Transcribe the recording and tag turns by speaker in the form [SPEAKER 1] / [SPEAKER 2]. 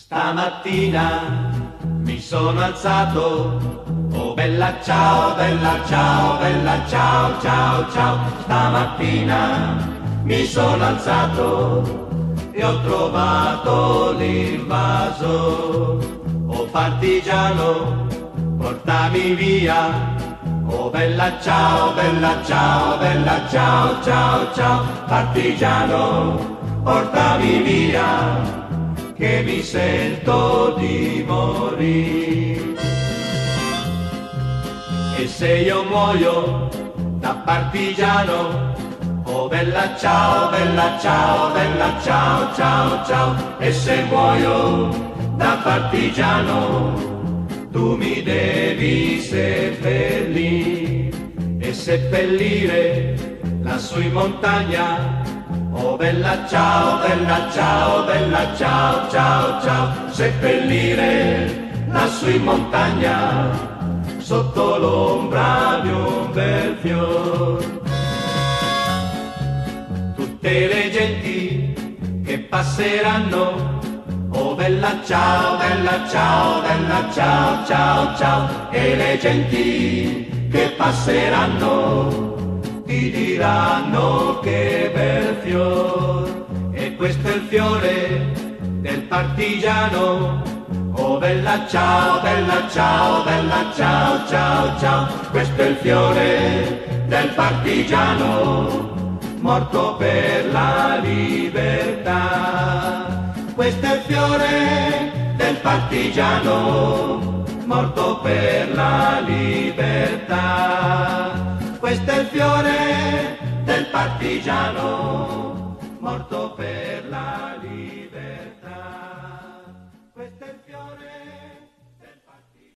[SPEAKER 1] Stamattina mi sono alzato, oh bella ciao, bella ciao, bella ciao, ciao, ciao. Stamattina mi sono alzato e ho trovato l'invaso. Oh partigiano, portami via. Oh bella ciao, bella ciao, bella ciao, ciao, ciao. Partigiano, portami via che mi sento di morire. E se io muoio da partigiano, oh bella ciao, bella ciao, bella ciao, ciao, ciao, e se muoio da partigiano, tu mi devi seppellire e seppellire lassù in montagna Oh bella ciao, bella ciao, bella ciao, ciao, ciao, seppellire lassù in montagna, sotto l'ombra di un bel fior. Tutte le genti che passeranno, oh bella ciao, bella ciao, bella ciao, ciao, ciao, e le genti che passeranno ti diranno che questo è il fiore del partigiano. Oh bella ciao bella ciao bella ciao ciao ciao. Questo è il fiore del partigiano morto per la libertà. Questo è il fiore del partigiano morto per la libertà. Questo è il fiore del partigiano morto per la